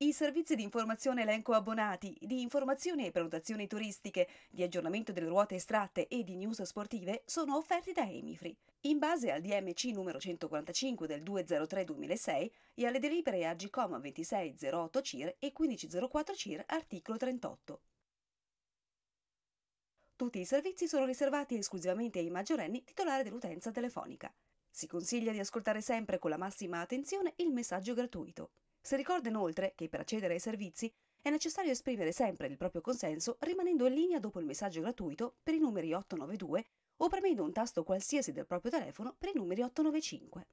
I servizi di informazione elenco abbonati, di informazioni e prenotazioni turistiche, di aggiornamento delle ruote estratte e di news sportive sono offerti da Emifri. In base al DMC numero 145 del 203-2006 e alle delibere AGCOM 2608 CIR e 1504 CIR articolo 38. Tutti i servizi sono riservati esclusivamente ai maggiorenni titolari dell'utenza telefonica. Si consiglia di ascoltare sempre con la massima attenzione il messaggio gratuito. Si ricorda inoltre che per accedere ai servizi è necessario esprimere sempre il proprio consenso rimanendo in linea dopo il messaggio gratuito per i numeri 892 o premendo un tasto qualsiasi del proprio telefono per i numeri 895.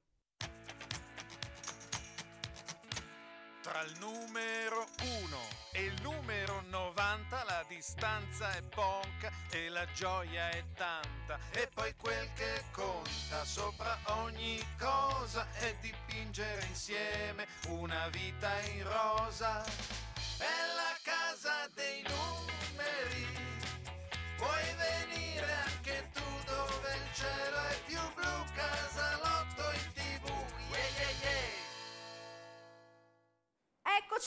Tra il numero 1 e il numero 90 la distanza è poca e la gioia è tanta. E poi quel che conta sopra ogni cosa è dipingere insieme una vita in rosa. È la casa dei numeri. Puoi venire anche tu dove il cielo è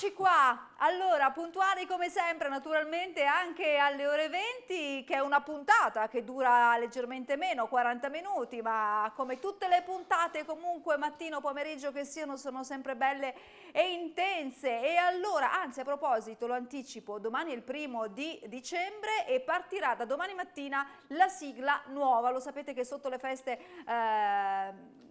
Eccoci qua, allora puntuali come sempre naturalmente anche alle ore 20 che è una puntata che dura leggermente meno, 40 minuti, ma come tutte le puntate comunque mattino pomeriggio che siano sono sempre belle e intense. E allora anzi a proposito lo anticipo domani è il primo di dicembre e partirà da domani mattina la sigla nuova, lo sapete che sotto le feste... Eh,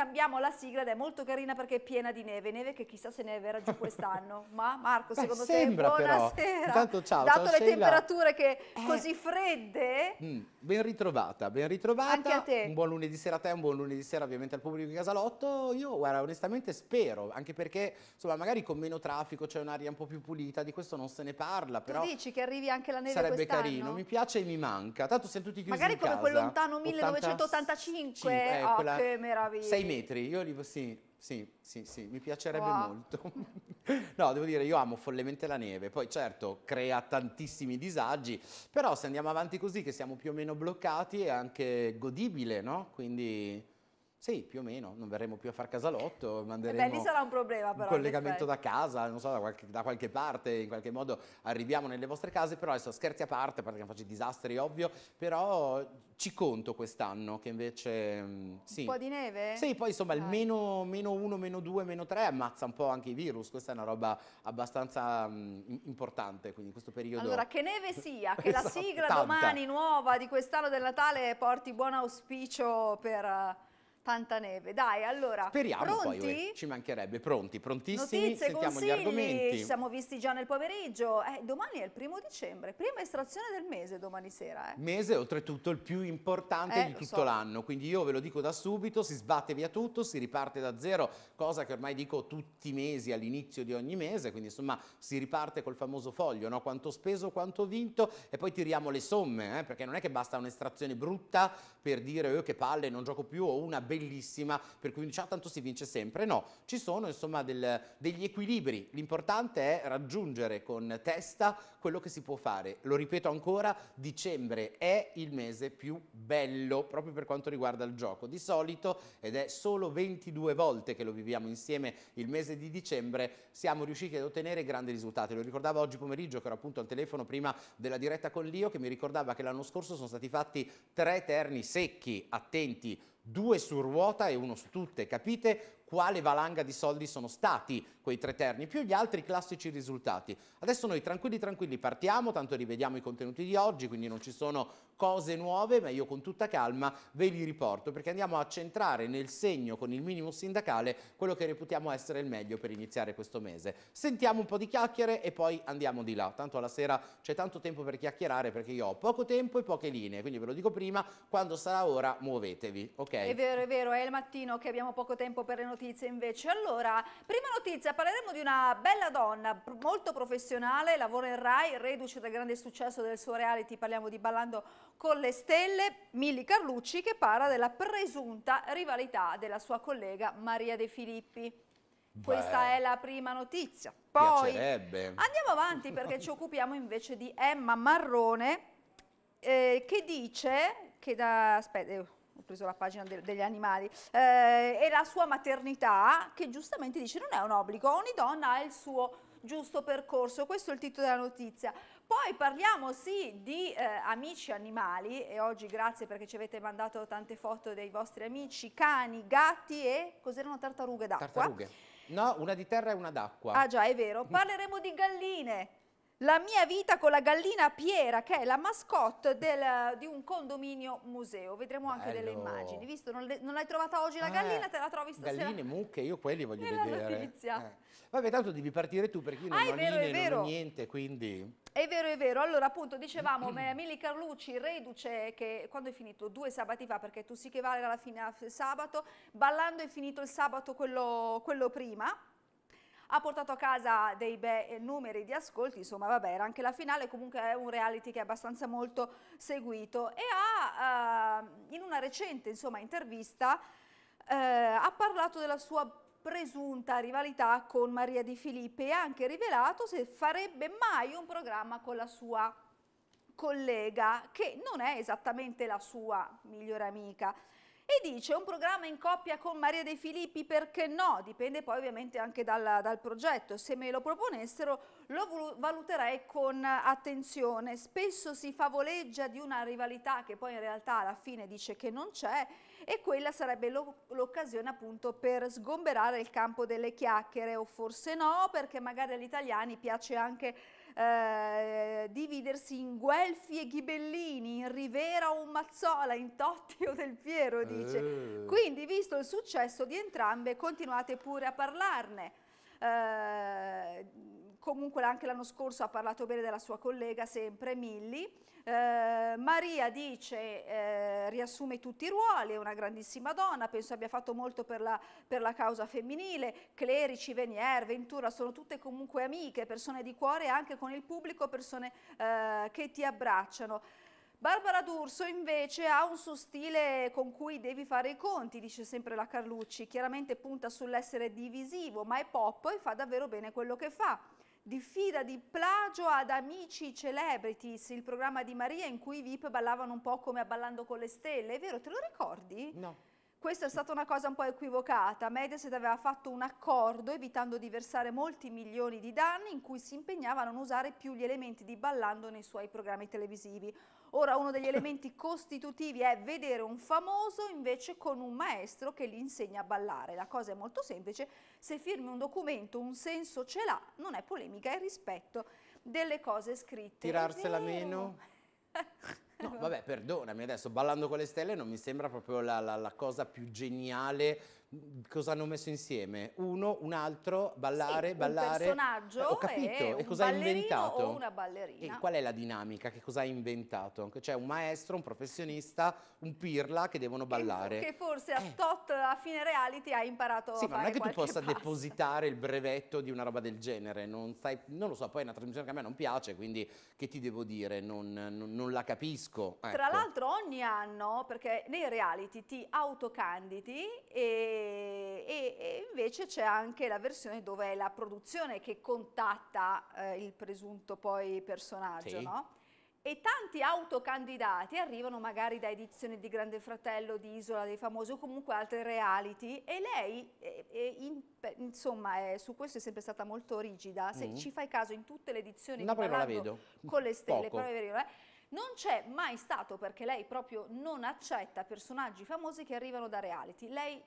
cambiamo la sigla ed è molto carina perché è piena di neve, neve che chissà se ne verrà giù quest'anno. Ma Marco, Beh, secondo te però. buonasera. Intanto ciao, Dato ciao, le Sheila. temperature che Eh. così fredde, Mm, ben ritrovata, ben ritrovata. Anche a te. Un buon lunedì sera a te, un buon lunedì sera ovviamente al pubblico di Casalotto. Io, guarda, onestamente spero, anche perché, insomma, magari con meno traffico c'è un'aria un po' più pulita, di questo non se ne parla, però tu dici che arrivi anche la neve sarebbe carino. Mi piace e mi manca. Tanto siamo tutti chiusi Magari come casa. quel lontano 80 1985. eh, oh, quella- che meraviglia. Sei metri, io li sì, sì, sì, sì, mi piacerebbe Wow. molto. no, devo dire, io amo follemente la neve, poi certo crea tantissimi disagi, però se andiamo avanti così, che siamo più o meno bloccati, è anche godibile, no? Quindi sì, più o meno, non verremo più a far casalotto, Eh manderemo beh, lì sarà un problema però. un collegamento da casa, non so, da qualche, da qualche parte, in qualche modo arriviamo nelle vostre case, però adesso scherzi a parte, perché faccio i disastri, ovvio, però ci conto quest'anno che invece mm, sì. Un po' di neve? Sì, poi insomma il meno, meno 1, meno 2, meno 3 ammazza un po' anche i virus, questa è una roba abbastanza mm, im- importante, quindi in questo periodo... Allora, che neve sia, che la Esatto, sigla tanta. domani nuova di quest'anno del Natale porti buon auspicio per eh, tanta neve. Dai, allora, Speriamo pronti? poi, uè, ci mancherebbe, pronti, prontissimi, Notizie, sentiamo gli consigli, argomenti. ci siamo visti già nel pomeriggio. Eh, domani è il primo dicembre, prima estrazione del mese domani sera. Eh. Mese oltretutto il più importante Eh, di tutto so. l'anno, quindi io ve lo dico da subito, si sbatte via tutto, si riparte da zero, cosa che ormai dico tutti i mesi all'inizio di ogni mese, quindi insomma si riparte col famoso foglio, no? quanto ho speso, quanto ho vinto e poi tiriamo le somme, eh? perché non è che basta un'estrazione brutta per dire "Eh, che palle non gioco più o una bellissima per cui dice "Ah, tanto si vince sempre, no, ci sono insomma del- degli equilibri, l'importante è raggiungere con testa quello che si può fare, lo ripeto ancora, dicembre è il mese più bello proprio per quanto riguarda il gioco, di solito ed è solo 22 volte che lo viviamo insieme il mese di dicembre, siamo riusciti ad ottenere grandi risultati, lo ricordavo oggi pomeriggio che ero appunto al telefono prima della diretta con Lio che mi ricordava che l'anno scorso sono stati fatti tre terni secchi, attenti, due su ruota e uno su tutte. Capite quale valanga di soldi sono stati quei tre terni, più gli altri classici risultati. Adesso noi tranquilli tranquilli partiamo, tanto rivediamo i contenuti di oggi, quindi non ci sono cose nuove, ma io con tutta calma ve li riporto perché andiamo a centrare nel segno con il minimo sindacale quello che reputiamo essere il meglio per iniziare questo mese. Sentiamo un po' di chiacchiere e poi andiamo di là. Tanto alla sera c'è tanto tempo per chiacchierare perché io ho poco tempo e poche linee, quindi ve lo dico prima, quando sarà ora muovetevi, ok? È vero, è vero, è il mattino che abbiamo poco tempo per le notizie invece. Allora, prima notizia, parleremo di una bella donna, molto professionale, lavora in Rai, reduce dal grande successo del suo reality, parliamo di Ballando con le stelle, Milli Carlucci, che parla della presunta rivalità della sua collega Maria De Filippi. Questa è la prima notizia. Poi Piacerebbe. Andiamo avanti perché ci occupiamo invece di Emma Marrone eh, che dice che da... aspetta, eh, ho preso la pagina de- degli animali, eh, e la sua maternità che giustamente dice non è un obbligo, ogni donna ha il suo giusto percorso. Questo è il titolo della notizia. Poi parliamo sì di eh, amici animali e oggi grazie perché ci avete mandato tante foto dei vostri amici, cani, gatti e cos'erano tartarughe d'acqua? Tartarughe. No, una di terra e una d'acqua. Ah già, è vero. Parleremo di galline. La mia vita con la gallina Piera, che è la mascotte del- di un condominio museo. Vedremo anche delle Bello. immagini. Visto, non, non l'hai trovata oggi la Eh, gallina, te la trovi stasera. Galline, mucche, io quelli voglio Nella vedere. notizia. Eh. Vabbè, tanto devi partire tu perché io non Ah, ho vero, linee, non ho niente, quindi... È vero, è vero. Allora, appunto, dicevamo, me- Mili Carlucci, reduce, che quando è finito? Due sabati fa, perché tu sì che vale alla fine sabato, ballando è finito il sabato quello, quello prima. Ha portato a casa dei bei numeri di ascolti, insomma, vabbè, era anche la finale, comunque è un reality che è abbastanza molto seguito. E ha, eh, in una recente, insomma, intervista, eh, ha parlato della sua presunta rivalità con Maria Di Filippi e ha anche rivelato se farebbe mai un programma con la sua collega, che non è esattamente la sua migliore amica. E dice un programma in coppia con Maria De Filippi, perché no? Dipende poi ovviamente anche dal, dal progetto. Se me lo proponessero lo valuterei con attenzione. Spesso si favoleggia di una rivalità che poi in realtà alla fine dice che non c'è e quella sarebbe lo- l'occasione appunto per sgomberare il campo delle chiacchiere o forse no, perché magari agli italiani piace anche eh, dividersi in Guelfi e Ghibellini, in Rivera o Mazzola, in Totti o Del Piero, dice. Eh. Quindi, visto il successo di entrambe, continuate pure a parlarne. Eh, comunque anche l'anno scorso ha parlato bene della sua collega, sempre Milli. Eh, Maria dice, eh, riassume tutti i ruoli, è una grandissima donna, penso abbia fatto molto per la, per la causa femminile, Clerici, Venier, Ventura sono tutte comunque amiche, persone di cuore anche con il pubblico, persone eh, che ti abbracciano. Barbara D'Urso invece ha un suo stile con cui devi fare i conti, dice sempre la Carlucci, chiaramente punta sull'essere divisivo, ma è pop e fa davvero bene quello che fa. Diffida di plagio ad amici celebrities, il programma di Maria in cui i VIP ballavano un po' come a Ballando con le Stelle, è vero, te lo ricordi? No. Questa è stata una cosa un po' equivocata. Mediaset aveva fatto un accordo evitando di versare molti milioni di danni in cui si impegnava a non usare più gli elementi di ballando nei suoi programmi televisivi. Ora uno degli elementi costitutivi è vedere un famoso invece con un maestro che gli insegna a ballare. La cosa è molto semplice, se firmi un documento un senso ce l'ha, non è polemica, è rispetto delle cose scritte. Tirarsela meno? No, vabbè, perdonami, adesso ballando con le stelle non mi sembra proprio la, la- la cosa più geniale. Cosa hanno messo insieme? Uno, un altro, ballare, Sì, ballare. Un personaggio Ho capito, e, e cosa ha inventato? o una E ballerina. qual è la dinamica? Che cosa ha inventato? C'è un maestro, un professionista, un pirla che devono Che- ballare. Che, forse a Eh. tot a fine reality ha imparato Sì, a ma non fare è che tu possa passo. depositare il brevetto di una roba del genere, non, stai- non lo so, poi è una trasmissione che a me non piace, quindi che ti devo dire? Non, non- non la capisco. Tra ecco. l'altro ogni anno, perché nei reality ti autocandidi e, e- e invece c'è anche la versione dove è la produzione che contatta eh, il presunto poi personaggio, Sì. no? E tanti autocandidati arrivano magari da edizioni di Grande Fratello, di Isola dei Famosi o comunque altre reality e lei, eh, eh, in- insomma, è- su questo è sempre stata molto rigida. Se Mm. ci fai caso in tutte le edizioni No, di vedo. con le stelle, però è vero, eh? Non c'è mai stato perché lei proprio non accetta personaggi famosi che arrivano da reality. Lei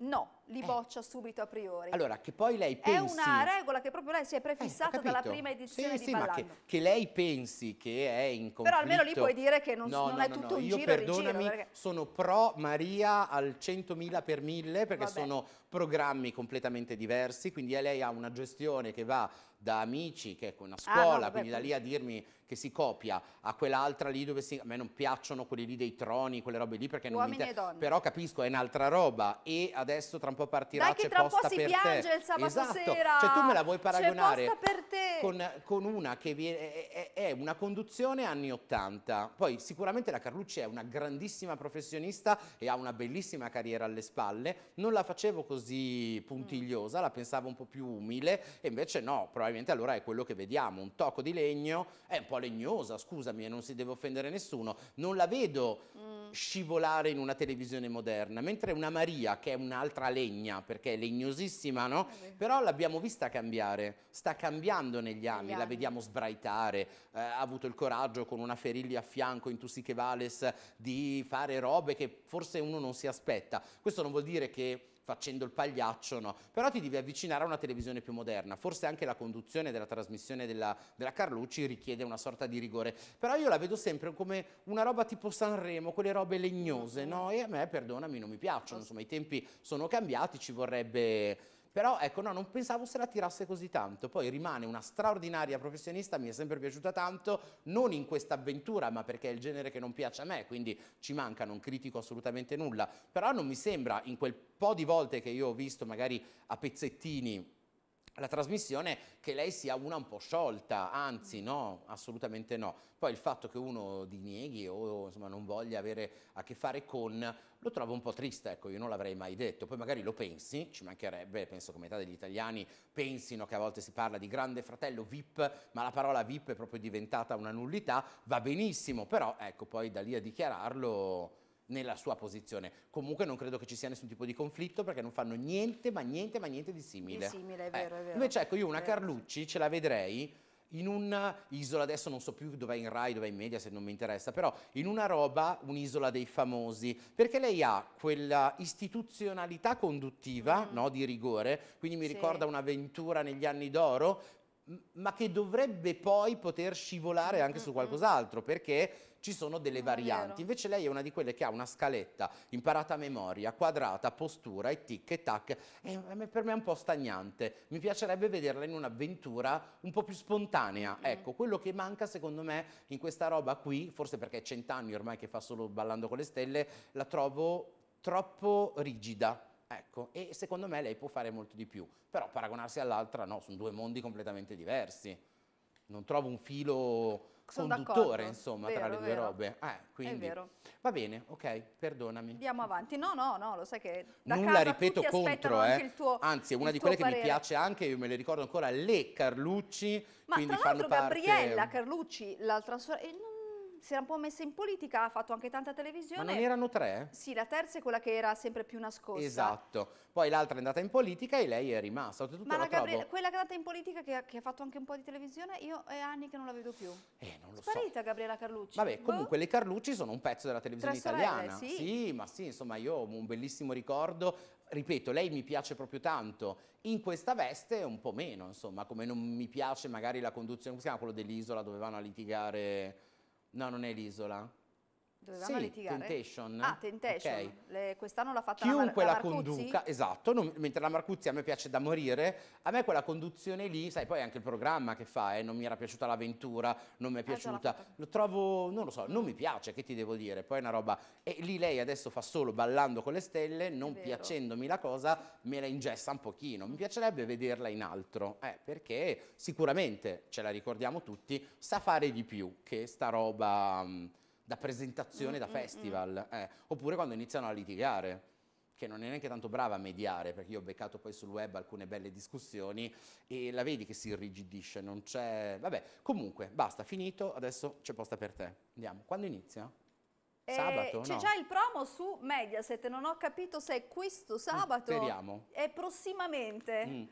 no, li Eh. boccia subito a priori. Allora, che poi lei è pensi... una regola che proprio lei si è Eh, prefissata dalla capito. prima edizione sì, di sì, ma Ballando. che, che lei pensi che è in conflitto... Però almeno lì puoi dire che non, No, non no, è no, tutto no, un io giro e rigiro. perdonami, perché- sono pro Maria al 100.000 per mille perché Vabbè. sono programmi completamente diversi, quindi lei ha una gestione che va da amici, che è una Ah, no, scuola, quindi da lì a dirmi che si copia, a quell'altra lì dove si... A me non piacciono quelli lì dei troni, quelle robe lì perché non mi... Uomini inter-. Però capisco, è un'altra roba e adesso tra un po' partirà Dai che tra un po' si piange te. il sabato esatto. sera. Cioè tu me la vuoi paragonare posta per te. con, con una che viene, è, è- una conduzione anni 80. Poi sicuramente la Carlucci è una grandissima professionista e ha una bellissima carriera alle spalle. Non la facevo così puntigliosa, la pensavo un po' più umile e invece no, probabilmente allora è quello che vediamo, un tocco di legno, è un po' legnosa, scusami, e non si deve offendere nessuno. Non la vedo Mm. scivolare in una televisione moderna, mentre una Maria, che è un'altra legna, perché è legnosissima, no? Eh, Però l'abbiamo vista cambiare, sta cambiando negli anni, Negli la anni. vediamo sbraitare, eh, ha avuto il coraggio con una Ferilli a fianco in Tussi Vales di fare robe che forse uno non si aspetta. Questo non vuol dire che facendo il pagliaccio, no, però ti devi avvicinare a una televisione più moderna, forse anche la conduzione della trasmissione della, della Carlucci richiede una sorta di rigore, però io la vedo sempre come una roba tipo Sanremo, quelle robe legnose, no, e a me, perdonami, non mi piacciono, insomma i tempi sono cambiati, ci vorrebbe... Però ecco, no, non pensavo se la tirasse così tanto. Poi rimane una straordinaria professionista, mi è sempre piaciuta tanto, non in questa avventura, ma perché è il genere che non piace a me, quindi ci manca, non critico assolutamente nulla. Però non mi sembra, in quel po' di volte che io ho visto magari a pezzettini la trasmissione, che lei sia una un po' sciolta, anzi no, assolutamente no. Poi il fatto che uno dinieghi o insomma non voglia avere a che fare con, lo trovo un po' triste, ecco, io non l'avrei mai detto. Poi magari lo pensi, ci mancherebbe, penso che metà degli italiani pensino che a volte si parla di grande fratello VIP, ma la parola VIP è proprio diventata una nullità, va benissimo, però ecco, poi da lì a dichiararlo nella sua posizione. Comunque non credo che ci sia nessun tipo di conflitto perché non fanno niente, ma niente, ma niente di simile. Di simile, è vero, è vero. Invece ecco, io una È Carlucci ce la vedrei in un'isola, adesso non so più dov'è in Rai, dov'è in media, se non mi interessa, però in una roba, un'isola dei famosi, perché lei ha quella istituzionalità conduttiva, Mm. no, di rigore, quindi mi Sì. ricorda un'avventura negli anni d'oro, ma che dovrebbe poi poter scivolare anche su Mm, mm, qualcos'altro, perché ci sono delle varianti. Invece lei è una di quelle che ha una scaletta imparata a memoria, quadrata, postura e tic e tac, e per me è un po' stagnante. Mi piacerebbe vederla in un'avventura un po' più spontanea. Mm. Ecco, quello che manca secondo me in questa roba qui, forse perché è cent'anni ormai che fa solo Ballando con le Stelle, la trovo troppo rigida. Ecco, e secondo me lei può fare molto di più, però paragonarsi all'altra no, sono due mondi completamente diversi. Non trovo un filo conduttore, insomma, Vero, tra le due robe. Eh, quindi, È vero. Va bene, ok, perdonami. Andiamo avanti. No, no, no, lo sai che da non casa ripeto contro, eh. tuo anzi è una di quelle che mi parere. piace anche, io me le ricordo ancora, le Carlucci, Ma tra l'altro parte... Gabriella Carlucci, l'altra sorella, eh, si era un po' messa in politica, ha fatto anche tanta Ma televisione. non erano tre? Sì, la terza è quella che era sempre più nascosta. Esatto, poi l'altra è andata in politica e lei è rimasta, Ma la trovo... quella che è andata in politica, che ha, che ha fatto anche un po' di televisione, io è anni che non la vedo più. Eh, non lo so. Sparita Gabriella Carlucci. Vabbè, Boh. comunque le Carlucci sono un pezzo della televisione Tre sorelle, italiana. sì. ma sì, insomma, io ho un bellissimo ricordo. Ripeto, lei mi piace proprio tanto. In questa veste un po' meno, insomma, come non mi piace magari la conduzione, come si chiama quello dell'isola dove vanno a litigare? No, non è l'isola. Dovevano sì, litigare? Temptation. Ah, Temptation. Ok. Le- quest'anno l'ha fatta Chiunque la, Mar- la conduca, esatto, non- mentre la Marcuzzi a me piace da morire, a me quella conduzione lì, sai, poi anche il programma che fa, eh, non mi era piaciuta l'avventura, non mi è Ah, piaciuta, fatta. lo trovo, non lo so, non mi piace, che ti devo dire, poi è una roba, e lì lei adesso fa solo ballando con le stelle, non piacendomi la cosa, me la ingessa un pochino, mi piacerebbe vederla in altro, eh, perché sicuramente, ce la ricordiamo tutti, sa fare di più che sta roba... mh, da presentazione, Mm, da mm, festival, eh. oppure quando iniziano a litigare, che non è neanche tanto brava a mediare, perché io ho beccato poi sul web alcune belle discussioni e la vedi che si irrigidisce, non c'è... Vabbè, comunque, basta, finito, adesso c'è posta per te. Andiamo. Quando inizia? Eh, Sabato? C'è no. già il promo su Mediaset, non ho capito se è questo sabato. speriamo. È prossimamente. Mm.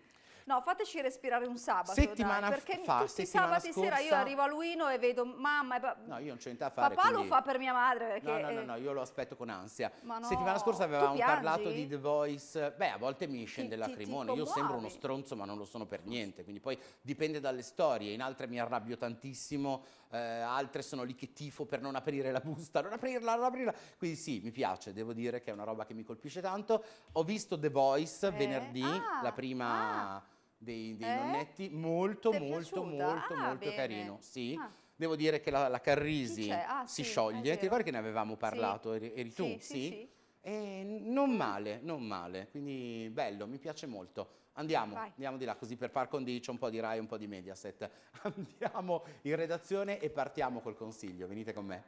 No, fateci respirare un sabato. Settimana dai, perché fa, tutti i sabati sera io scorsa- arrivo a Luino e vedo mamma e pa- No, io non c'ho niente da fare. papà lo quindi- fa per mia madre perché No, no, no, no, io lo aspetto con ansia. No, Settimana scorsa avevamo parlato di The Voice. Beh, a volte mi scende ti lacrimone. Io sembro uno stronzo, ma non lo sono per niente. Quindi poi dipende dalle storie. In altre mi arrabbio tantissimo, eh, altre sono lì che tifo per non aprire la busta, non aprirla, non aprirla. Quindi sì, mi piace, devo dire che è una roba che mi colpisce tanto. Ho visto The Voice Eh? venerdì, Ah, la prima ah. Dei, dei Eh? nonnetti, molto, molto, piaciuta? molto, Ah, molto bene. carino. Sì. Ah. Devo dire che la, la Carrisi? Ah, si sì, scioglie. Ti ricordi che ne avevamo parlato? Eri, eri tu? Sì, sì, sì. E non male, non male. Quindi bello, mi piace molto. Andiamo, Vai. andiamo di là così per par condicio un po' di Rai, un po' di Mediaset. Andiamo in redazione e partiamo col consiglio. Venite con me.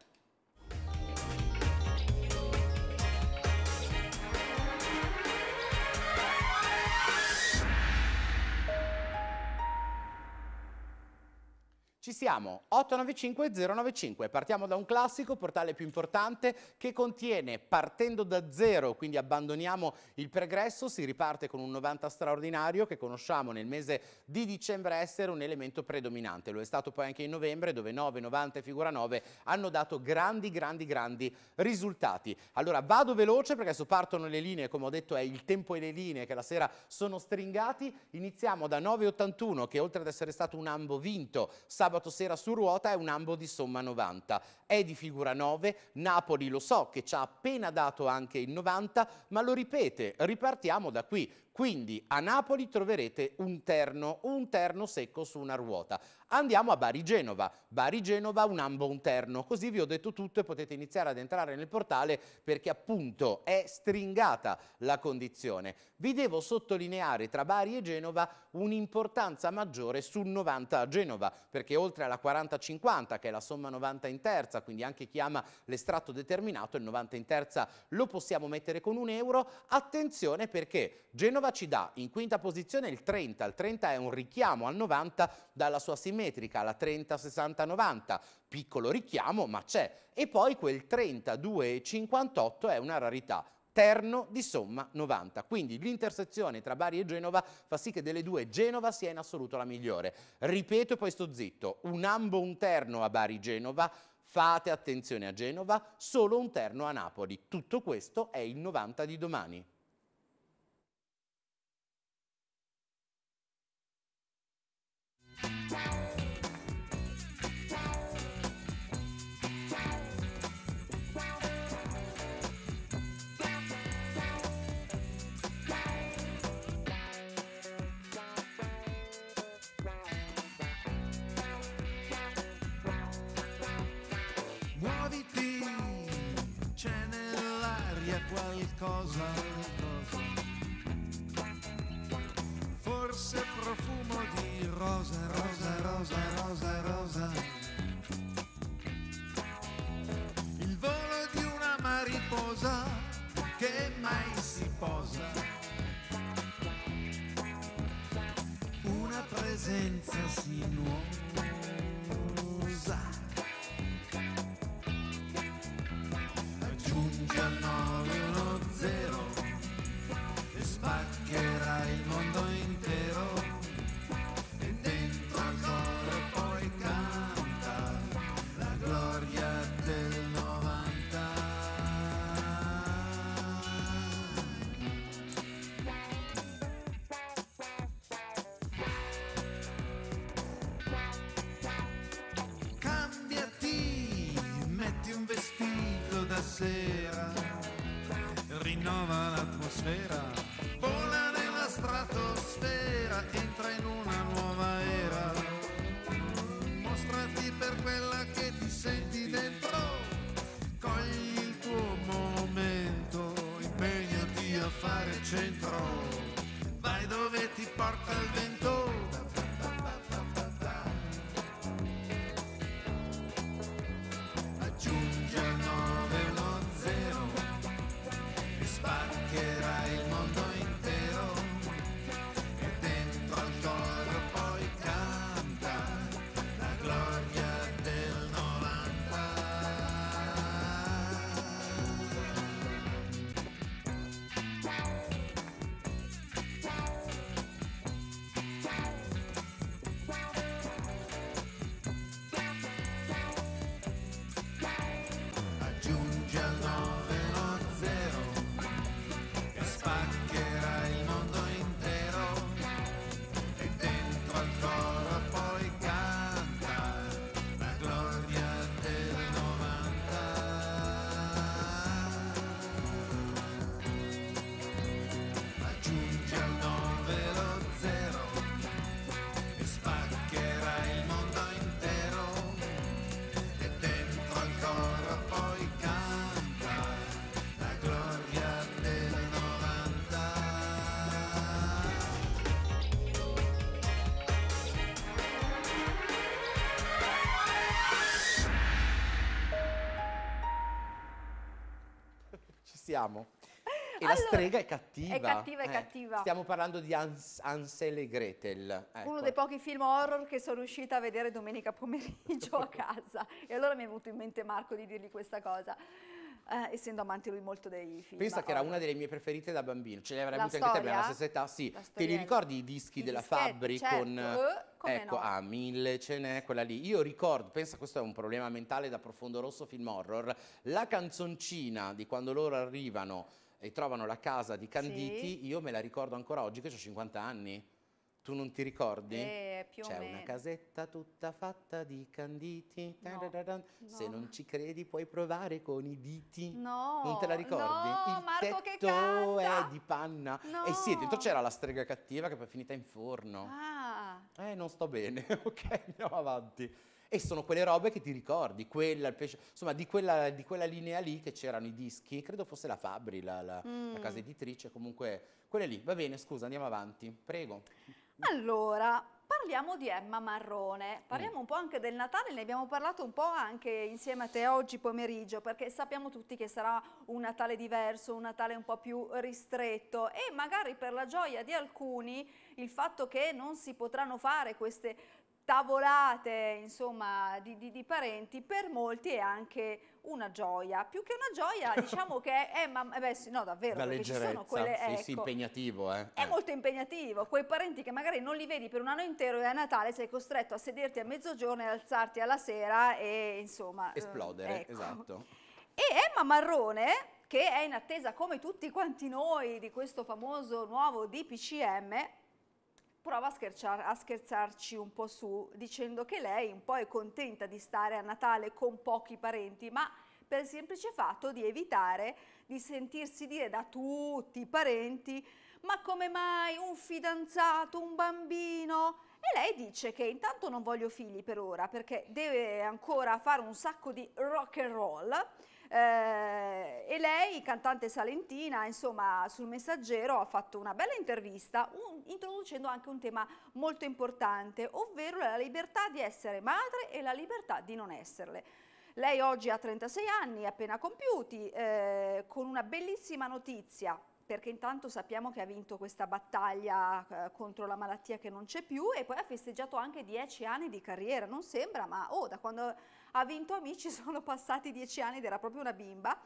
Ci siamo, 895 095. Partiamo da un classico, portale più importante, che contiene, partendo da zero, quindi abbandoniamo il pregresso, si riparte con un 90 straordinario che conosciamo nel mese di dicembre essere un elemento predominante. Lo è stato poi anche in novembre, dove 9, 90 e figura 9 hanno dato grandi, grandi, grandi risultati. Allora vado veloce perché adesso partono le linee, come ho detto è il tempo e le linee che la sera sono stringati. Iniziamo da 9,81 che oltre ad essere stato un ambo vinto sabato sera su ruota è un ambo di somma 90. È di figura 9, Napoli lo so che ci ha appena dato anche il 90, ma lo ripete, ripartiamo da qui. Quindi a Napoli troverete un terno, un terno secco su una ruota. Andiamo a Bari-Genova. Bari-Genova un ambo un terno. Così vi ho detto tutto e potete iniziare ad entrare nel portale perché appunto è stringata la condizione. Vi devo sottolineare tra Bari e Genova un'importanza maggiore sul 90 a Genova perché oltre alla 40-50 che è la somma 90 in terza, quindi anche chi ama l'estratto determinato, il 90 in terza lo possiamo mettere con un euro. Attenzione perché Genova ci dà in quinta posizione il 30, il 30 è un richiamo al 90 dalla sua simmetrica, la 30, 60, 90, piccolo richiamo ma c'è, e poi quel 32 e 58 è una rarità, terno di somma 90. Quindi l'intersezione tra Bari e Genova fa sì che delle due Genova sia in assoluto la migliore. Ripeto e poi sto zitto, un ambo un terno a Bari-Genova, fate attenzione a Genova, solo un terno a Napoli. Tutto questo è il 90 di domani. Muoviti, c'è nell'aria qualcosa. Forse profumo di rosa, rosa, rosa, rosa, rosa. Il volo di una mariposa che mai si posa. Una presenza sinuosa. La strega è cattiva. È cattiva, è eh. cattiva. Stiamo parlando di Hans- Ansel e Gretel. Uno ecco. dei pochi film horror che sono riuscita a vedere domenica pomeriggio a casa. E allora mi è venuto in mente Marco di dirgli questa cosa, eh, essendo amante lui molto dei film. Pensa che era una delle mie preferite da bambino. Ce le avrai La avute anche te, abbiamo la stessa età. Sì, te li ricordi i dischi I della Fabri certo. con... Come ecco, no? ah, mille ce n'è, quella lì. Io ricordo, pensa questo è un problema mentale da profondo rosso film horror, la canzoncina di quando loro arrivano e trovano la casa di Canditi, io me la ricordo ancora oggi che ho 50 anni. Tu non ti ricordi? Eh, C'è una casetta tutta fatta di canditi. No, tadadadan. Se no. non ci credi puoi provare con i diti. No, Non te la ricordi? no, Il Marco che tetto è di panna. No. E sì, dentro c'era la strega cattiva che poi è finita in forno. Ah, Eh, non sto bene. ok, andiamo avanti. E sono quelle robe che ti ricordi, quella, pesce, insomma, di quella, di quella linea lì che c'erano i dischi, credo fosse la Fabri, la, la- la Mm. casa editrice, comunque quelle lì. Va bene, scusa, andiamo avanti, prego. allora, parliamo di Emma Marrone, parliamo Mm. un po' anche del Natale, ne abbiamo parlato un po' anche insieme a te oggi pomeriggio, perché sappiamo tutti che sarà un Natale diverso, un Natale un po' più ristretto e magari per la gioia di alcuni il fatto che non si potranno fare queste tavolate, insomma, di, di- di parenti, per molti è anche una gioia. Più che una gioia, diciamo che è, ma, eh beh, sì, no, davvero, leggerezza, sono quelle, sì, sì, ecco, impegnativo, eh. è Eh. molto impegnativo, quei parenti che magari non li vedi per un anno intero e a Natale sei costretto a sederti a mezzogiorno e alzarti alla sera e insomma... eh, Esplodere, ecco. esatto. E Emma Marrone, che è in attesa come tutti quanti noi di questo famoso nuovo DPCM, prova a, scherciar- a scherzarci un po' su, dicendo che lei un po' è contenta di stare a Natale con pochi parenti, ma per il semplice fatto di evitare di sentirsi dire da tutti i parenti ma come mai un fidanzato, un bambino? E lei dice che intanto non voglio figli per ora perché deve ancora fare un sacco di rock and roll. Eh, e lei, cantante salentina, insomma, sul messaggero ha fatto una bella intervista un- introducendo anche un tema molto importante, ovvero la libertà di essere madre e la libertà di non esserle. Lei oggi ha 36 anni, appena compiuti, eh, con una bellissima notizia, perché intanto sappiamo che ha vinto questa battaglia eh, contro la malattia che non c'è più e poi ha festeggiato anche 10 anni di carriera, non sembra, ma oh, da quando ha vinto Amici sono passati 10 anni ed era proprio una bimba.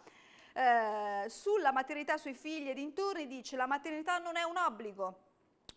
Eh, sulla maternità, sui figli e dintorni dice la maternità non è un obbligo,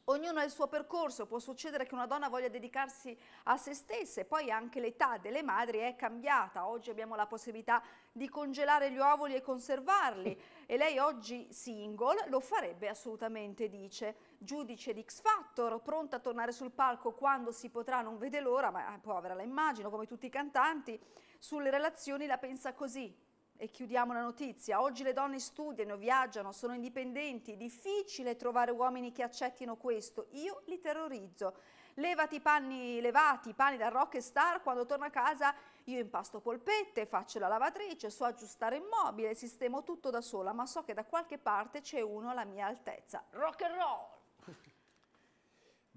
Ognuno ha il suo percorso, può succedere che una donna voglia dedicarsi a se stessa e poi anche l'età delle madri è cambiata. Oggi abbiamo la possibilità di congelare gli ovuli e conservarli e lei oggi single lo farebbe assolutamente, dice. Giudice di X Factor, pronta a tornare sul palco quando si potrà, non vede l'ora, ma eh, povera la immagino, come tutti i cantanti, sulle relazioni la pensa così. E chiudiamo la notizia. Oggi le donne studiano, viaggiano, sono indipendenti. Difficile trovare uomini che accettino questo. Io li terrorizzo. Levati i panni, levati i panni da rock star, quando torno a casa io impasto polpette, faccio la lavatrice, so aggiustare il mobile, sistemo tutto da sola, ma so che da qualche parte c'è uno alla mia altezza. Rock and roll!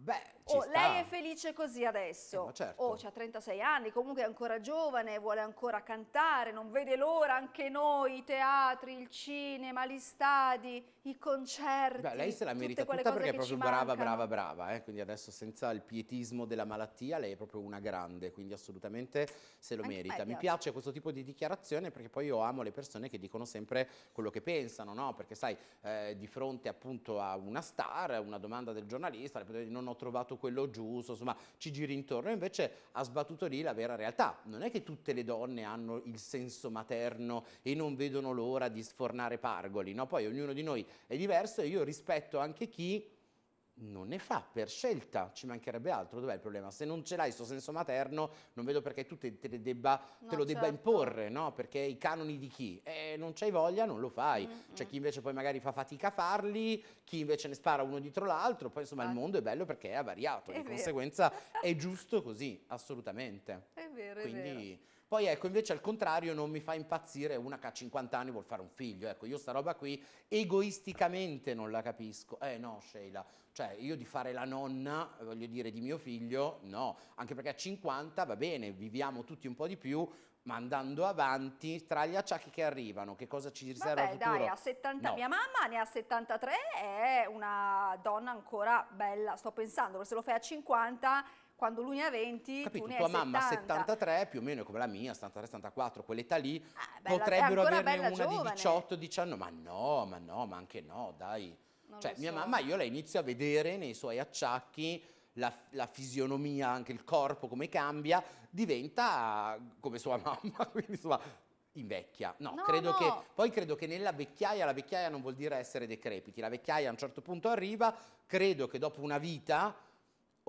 Beh, Oh, lei è felice così adesso. Eh, ma certo. Oh, ha 36 anni, comunque è ancora giovane, vuole ancora cantare, non vede l'ora anche noi, i teatri, il cinema, gli stadi, i concerti. Beh, lei se la merita tutta perché è proprio brava, brava, brava. eh. Quindi adesso senza il pietismo della malattia, lei è proprio una grande, quindi assolutamente se lo Anche merita. Mi piace. questo tipo di dichiarazione perché poi io amo le persone che dicono sempre quello che pensano, no? Perché sai, eh, di fronte appunto a una star, una domanda del giornalista, non ho trovato quello giusto, insomma, ci giri intorno. Invece ha sbattuto lì la vera realtà. Non è che tutte le donne hanno il senso materno e non vedono l'ora di sfornare pargoli, no? Poi ognuno di noi è diverso e io rispetto anche chi non ne fa per scelta, ci mancherebbe altro, dov'è il problema? Se non ce l'hai questo senso materno, non vedo perché tu te, te debba, te No, lo debba certo. imporre, no? Perché i canoni di chi? Eh, non c'hai voglia, non lo fai. Mm, C'è mm. chi invece poi magari fa fatica a farli, chi invece ne spara uno dietro l'altro, poi insomma il Infatti. mondo è bello perché è variato, È di vero. conseguenza è giusto così, assolutamente. È vero, è Quindi Poi ecco, invece al contrario non mi fa impazzire una che ha 50 anni vuol fare un figlio. Ecco, io sta roba qui egoisticamente non la capisco. Eh no, Sheila, cioè io di fare la nonna, voglio dire, di mio figlio, no. Anche perché a 50 va bene, viviamo tutti un po' di più, ma andando avanti, tra gli acciacchi che arrivano, che cosa ci riserva Vabbè, il futuro? dai, a 70, No. mia mamma ne ha 73, è una donna ancora bella, sto pensando, se lo fai a 50, quando lui ne ha 20, Capito, tu ne tua hai mamma 70. 73 più o meno è come la mia, 73-74, quell'età lì, Ah, bella- potrebbero averne una di giovane. 18-19, ma no, ma no, ma anche no, dai. Non Cioè, lo mia so. mamma io la inizio a vedere nei suoi acciacchi, la, la fisionomia, anche il corpo come cambia, diventa come sua mamma, quindi insomma invecchia. No, No, credo no. che poi credo che nella vecchiaia, la vecchiaia non vuol dire essere decrepiti, la vecchiaia a un certo punto arriva, credo che dopo una vita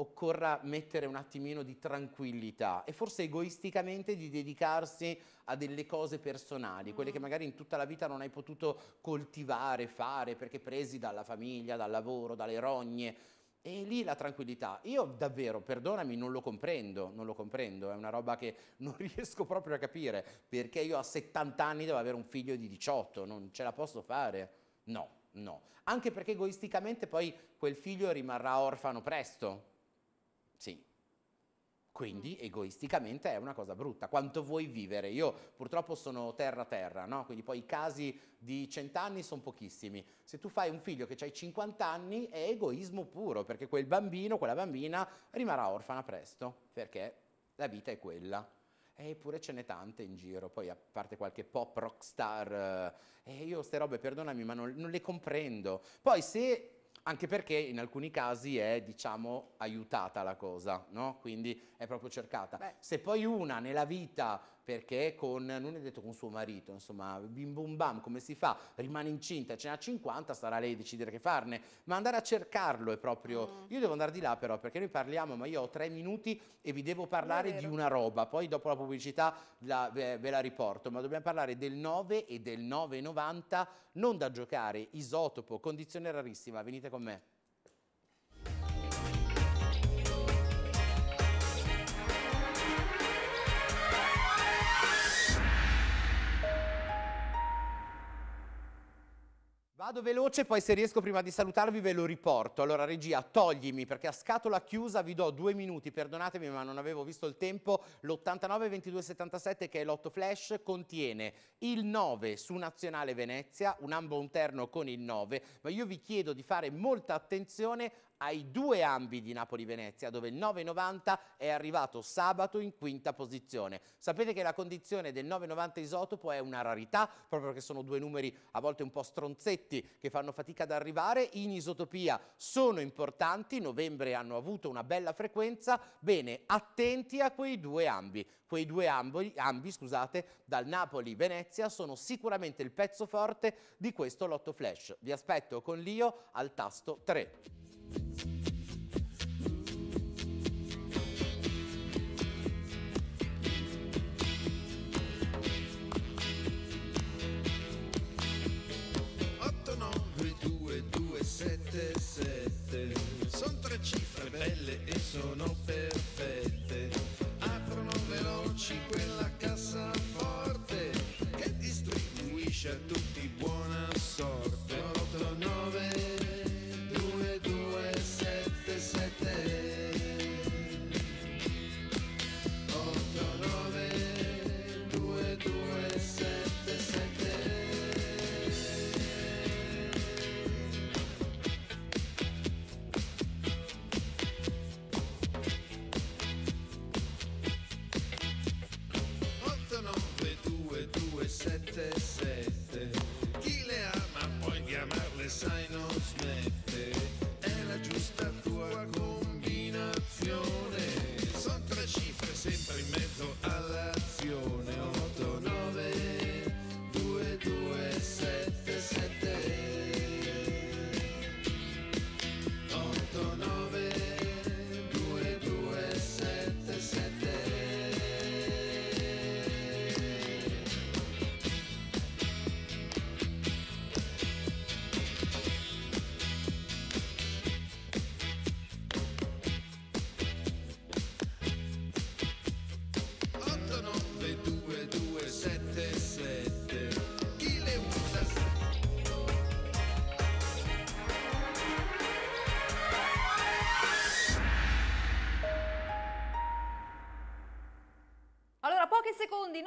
occorra mettere un attimino di tranquillità e forse egoisticamente di dedicarsi a delle cose personali, quelle che Mm. magari in tutta la vita non hai potuto coltivare, fare, perché presi dalla famiglia, dal lavoro, dalle rogne. E lì la tranquillità. Io davvero, perdonami, non lo comprendo, non lo comprendo, è una roba che non riesco proprio a capire, perché io a 70 anni devo avere un figlio di 18, non ce la posso fare. No, no. Anche perché egoisticamente poi quel figlio rimarrà orfano presto. Sì. Quindi egoisticamente è una cosa brutta. Quanto vuoi vivere? Io purtroppo sono terra terra, no? Quindi poi i casi di 100 anni sono pochissimi. Se tu fai un figlio che hai 50 anni è egoismo puro, perché quel bambino, quella bambina rimarrà orfana presto, perché la vita è quella. Eppure ce n'è tante in giro, poi a parte qualche pop rock star, eh, e io queste robe, perdonami, ma non, non le comprendo. Poi se anche perché in alcuni casi è, diciamo, aiutata la cosa, no? Quindi è proprio cercata. Beh. Se poi una nella vita, perché con, non è detto con suo marito, insomma, bim bum bam, come si fa? Rimane incinta, ce n'ha 50, sarà lei a decidere che farne. Ma andare a cercarlo è proprio... Mm. Io devo andare di là però, perché noi parliamo, ma io ho tre minuti e vi devo parlare di una roba, poi dopo la pubblicità la- ve, ve la riporto, ma dobbiamo parlare del 9 e del 9,90, non da giocare, isotopo, condizione rarissima, venite con me. Vado veloce, poi se riesco prima di salutarvi ve lo riporto. Allora regia, toglimi perché a scatola chiusa vi do due minuti, perdonatemi ma non avevo visto il tempo. L'89 22 77 che è l'otto flash contiene il 9 su Nazionale Venezia, un ambo interno con il 9, ma io vi chiedo di fare molta attenzione ai due ambi di Napoli-Venezia, dove il 9,90 è arrivato sabato in quinta posizione. Sapete che la condizione del 9,90 isotopo è una rarità, proprio perché sono due numeri a volte un po' stronzetti che fanno fatica ad arrivare. In isotopia sono importanti, novembre hanno avuto una bella frequenza. Bene, attenti a quei due ambi. Quei due ambi, ambi scusate, dal Napoli-Venezia sono sicuramente il pezzo forte di questo lotto flash. Vi aspetto con l'io al tasto 3. Sono tre cifre belle e sono perfette. Aprono veloci quella cassaforte che distribuisce tutti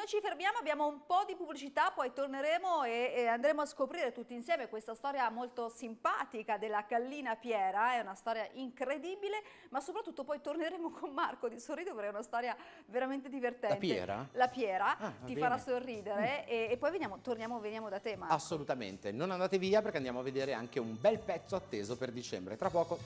noi ci fermiamo, abbiamo un po' di pubblicità, poi torneremo e, e andremo a scoprire tutti insieme questa storia molto simpatica della gallina Piera, è una storia incredibile, ma soprattutto poi torneremo con Marco di Sorrido perché è una storia veramente divertente. La Piera? La Piera Ah, ti bene. farà sorridere e, e poi veniamo, torniamo, veniamo da te Marco. Assolutamente, non andate via perché andiamo a vedere anche un bel pezzo atteso per dicembre. Tra poco.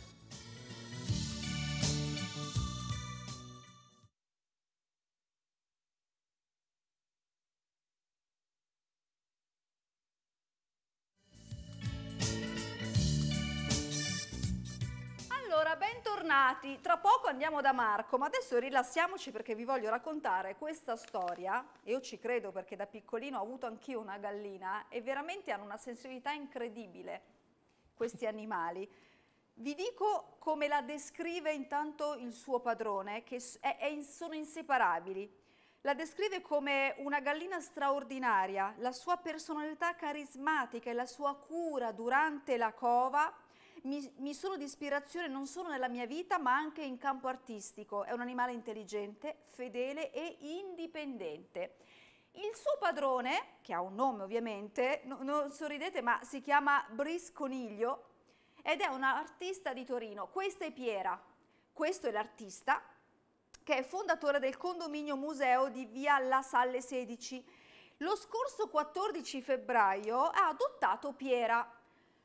Bentornati. Tra poco andiamo da Marco, ma adesso rilassiamoci perché vi voglio raccontare questa storia. Io ci credo perché da piccolino ho avuto anch'io una gallina e veramente hanno una sensibilità incredibile questi animali. Vi dico come la descrive intanto il suo padrone, che è- è sono inseparabili. La descrive come una gallina straordinaria, la sua personalità carismatica e la sua cura durante la cova mi, sono di ispirazione non solo nella mia vita ma anche in campo artistico. È un animale intelligente, fedele e indipendente. Il suo padrone, che ha un nome ovviamente, no- non sorridete ma si chiama Brice Coniglio ed è un artista di Torino. Questa è Piera, questo è l'artista che è fondatore del condominio museo di via La Salle 16. Lo scorso 14 febbraio ha adottato Piera.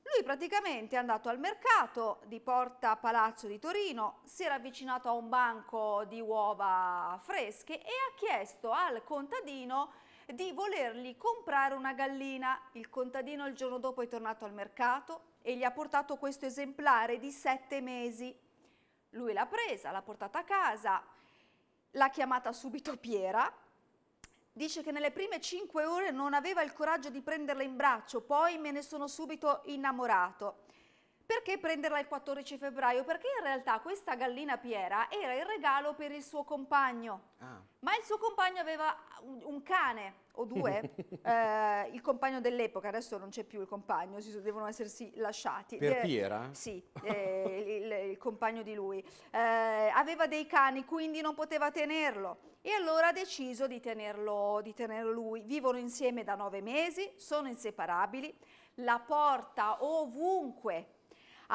Lui praticamente è andato al mercato di Porta Palazzo di Torino, si era avvicinato a un banco di uova fresche e ha chiesto al contadino di volergli comprare una gallina. Il contadino il giorno dopo è tornato al mercato e gli ha portato questo esemplare di sette mesi. Lui l'ha presa, l'ha portata a casa, l'ha chiamata subito Piera. Dice che nelle prime cinque ore non aveva il coraggio di prenderla in braccio, poi me ne sono subito innamorato. Perché prenderla il 14 febbraio? Perché in realtà questa gallina Piera era il regalo per il suo compagno. Ah, Ma il suo compagno aveva un, un cane o due, eh, il compagno dell'epoca, adesso non c'è più il compagno, si devono essersi lasciati. per Eh, Piera? sì, eh, il, il compagno di lui. Eh, aveva dei cani, quindi non poteva tenerlo. E allora ha deciso di tenerlo, di tenerlo lui. Vivono insieme da nove mesi, sono inseparabili. La porta ovunque,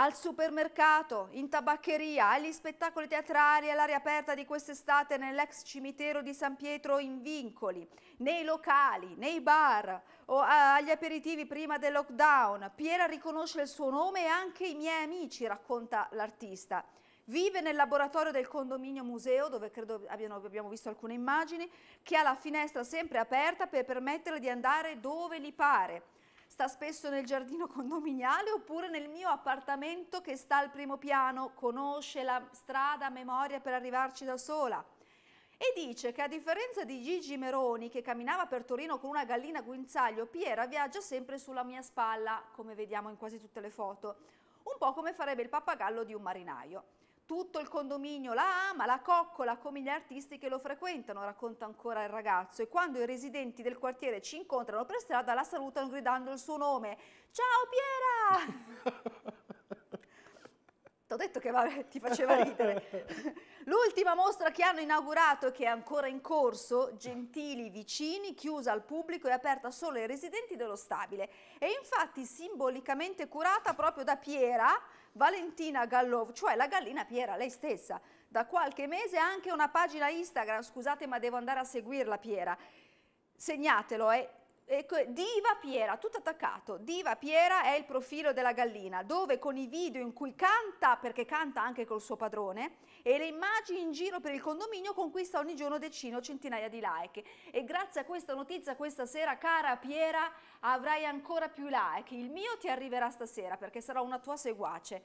al supermercato, in tabaccheria, agli spettacoli teatrali, all'aria aperta di quest'estate nell'ex cimitero di San Pietro in Vincoli, nei locali, nei bar o a- agli aperitivi prima del lockdown. Piera riconosce il suo nome e anche i miei amici, racconta l'artista. Vive nel laboratorio del condominio museo, dove credo abbiano- abbiamo visto alcune immagini, che ha la finestra sempre aperta per permetterle di andare dove gli pare. Sta spesso nel giardino condominiale oppure nel mio appartamento che sta al primo piano, conosce la strada a memoria per arrivarci da sola. E dice che a differenza di Gigi Meroni che camminava per Torino con una gallina guinzaglio, Piera viaggia sempre sulla mia spalla, come vediamo in quasi tutte le foto, un po' come farebbe il pappagallo di un marinaio. Tutto il condominio la ama, la coccola come gli artisti che lo frequentano, racconta ancora il ragazzo. E quando i residenti del quartiere ci incontrano per strada la salutano gridando il suo nome. Ciao Piera! T'ho detto che vabbè, ti faceva ridere. L'ultima mostra che hanno inaugurato e che è ancora in corso, Gentili Vicini, chiusa al pubblico e aperta solo ai residenti dello stabile. E infatti simbolicamente curata proprio da Piera Valentina Gallov, cioè la gallina Piera, lei stessa. Da qualche mese ha anche una pagina Instagram, scusate ma devo andare a seguirla Piera. Segnatelo, è Ecco, Diva Piera, tutto attaccato. Diva Piera è il profilo della gallina, dove con i video in cui canta, perché canta anche col suo padrone, e le immagini in giro per il condominio conquista ogni giorno decine o centinaia di like. E grazie a questa notizia questa sera, cara Piera, avrai ancora più like. Il mio ti arriverà stasera perché sarò una tua seguace.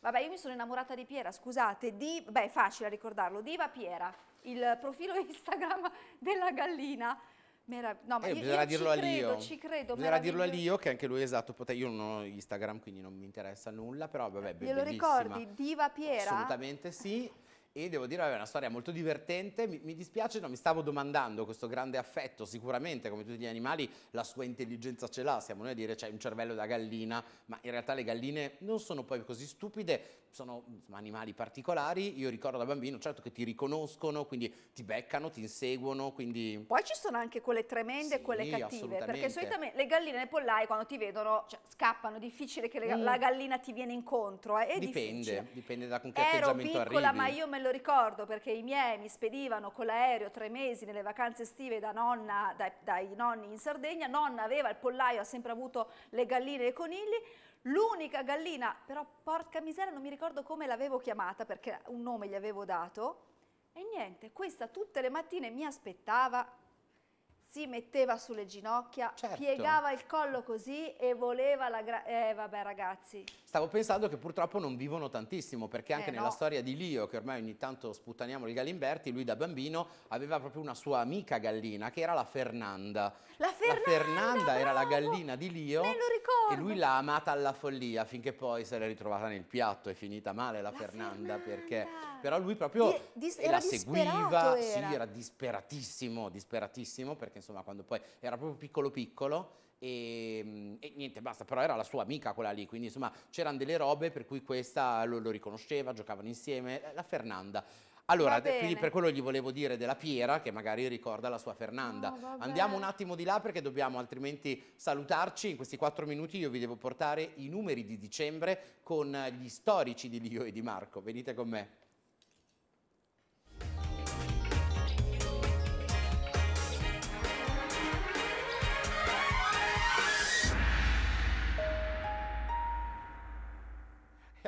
Vabbè, io mi sono innamorata di Piera, scusate. Di, beh, è facile ricordarlo. Diva Piera, il profilo Instagram della gallina. Merav- no, ma Eh, io, bisognerà io dirlo ci a credo, Lio. ci credo. Bisognerà dirlo a. Lio che anche lui esatto, pote- io non ho Instagram quindi non mi interessa nulla, però vabbè, be- Glielo ricordi? Diva Piera? Assolutamente sì. e devo dire è una storia molto divertente. Mi, mi dispiace, no, mi stavo domandando questo grande affetto, sicuramente come tutti gli animali la sua intelligenza ce l'ha, siamo noi a dire c'è un cervello da gallina, ma in realtà le galline non sono poi così stupide, sono insomma, animali particolari. Io ricordo da bambino, certo che ti riconoscono, quindi ti beccano, ti inseguono, quindi Poi ci sono anche quelle tremende e Sì, quelle cattive, perché solitamente le galline nei pollai quando ti vedono cioè, scappano, difficile che le- Mm. la gallina ti viene incontro, eh, è dipende, difficile. dipende da con che Ero atteggiamento piccola, arrivi. ma io me lo ricordo perché i miei mi spedivano con l'aereo tre mesi nelle vacanze estive da nonna, dai, dai nonni in Sardegna. Nonna aveva il pollaio, ha sempre avuto le galline e i conigli. L'unica gallina, però porca miseria, non mi ricordo come l'avevo chiamata perché un nome gli avevo dato. E niente, questa tutte le mattine mi aspettava, si metteva sulle ginocchia, Certo. piegava il collo così e voleva la... eh vabbè ragazzi, Stavo pensando che purtroppo non vivono tantissimo, perché anche Eh, nella no. storia di Lio, che ormai ogni tanto sputtaniamo il Galimberti, lui da bambino aveva proprio una sua amica gallina, che era la Fernanda. la Fernanda, Fernanda era la gallina di Lio. E lui l'ha amata alla follia finché poi se l'è ritrovata nel piatto, è finita male la, La Fernanda, Fernanda. perché però lui proprio Di- era la seguiva, disperato, sì, era. era disperatissimo, disperatissimo perché insomma quando poi era proprio piccolo piccolo e, e niente basta, però era la sua amica quella lì, quindi insomma c'erano delle robe per cui questa lo, lo riconosceva, giocavano insieme, la Fernanda. Allora, quindi per quello gli volevo dire della Piera, che magari ricorda la sua Fernanda. No. Andiamo un attimo di là perché dobbiamo altrimenti salutarci. In questi quattro minuti io vi devo portare i numeri di dicembre con gli storici di Lio e di Marco. Venite con me.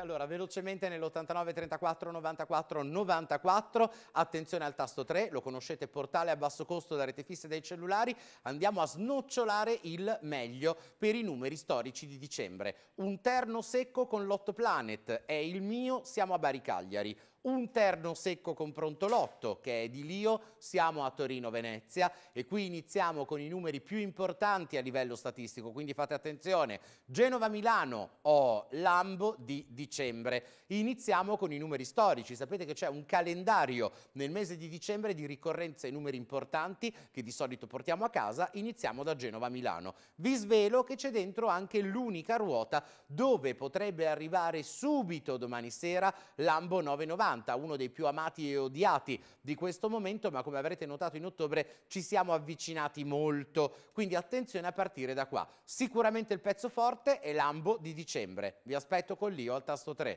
Allora, velocemente nell'89 34 94 94, attenzione al tasto 3, lo conoscete, portale a basso costo da rete fissa dei cellulari, andiamo a snocciolare il meglio per i numeri storici di dicembre. Un terno secco con l'Otto Planet, è il mio, siamo a Bari Cagliari. Un terno secco con Pronto Lotto, che è di Lio, siamo a Torino Venezia e qui iniziamo con i numeri più importanti a livello statistico, quindi fate attenzione. Genova-Milano ho Lambo di dicembre. Iniziamo con i numeri storici. Sapete che c'è un calendario nel mese di dicembre di ricorrenze e numeri importanti che di solito portiamo a casa. Iniziamo da Genova-Milano. Vi svelo che c'è dentro anche l'unica ruota dove potrebbe arrivare subito domani sera Lambo 990, uno dei più amati e odiati di questo momento, ma come avrete notato in ottobre ci siamo avvicinati molto, quindi attenzione a partire da qua. Sicuramente il pezzo forte è Lambo di dicembre. Vi aspetto con l'io al tasto 3.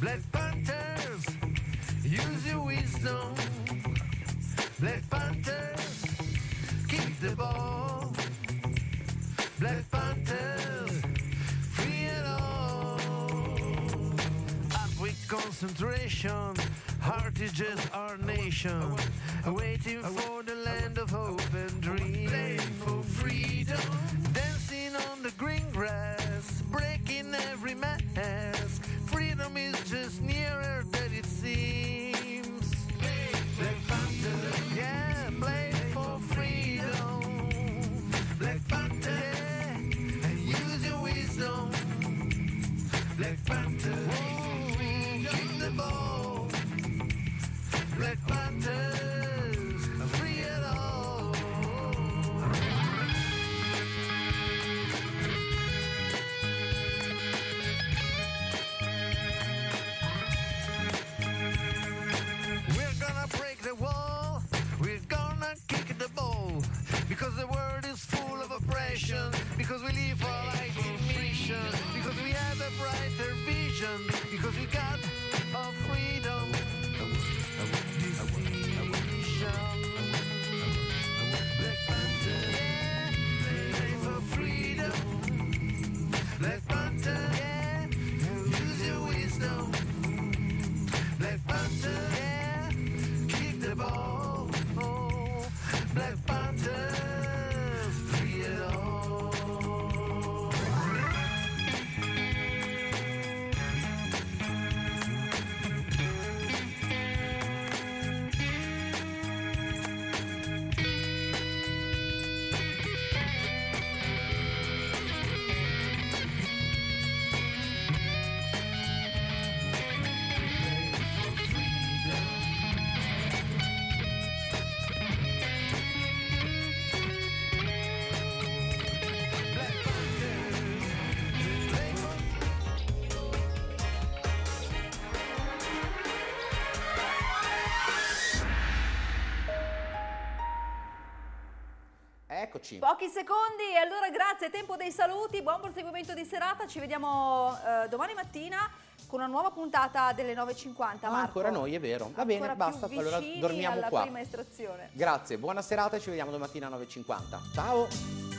Black Panthers, use your wisdom. Black Panthers, keep the ball. Black Panthers. Concentration, heart is just our nation. Waiting for the land of hope and dreams. Play for freedom. Dancing on the green grass, breaking every mask. Freedom is just nearer brighter vision. Eccoci. Pochi secondi e allora grazie, tempo dei saluti, buon proseguimento di serata, ci vediamo eh, domani mattina con una nuova puntata delle 9.50 Ah, Marco. ancora noi, è vero. Va bene, Ancora basta, più allora dormiamo qua. Grazie, buona serata, ci vediamo domattina alle 9.50. Ciao!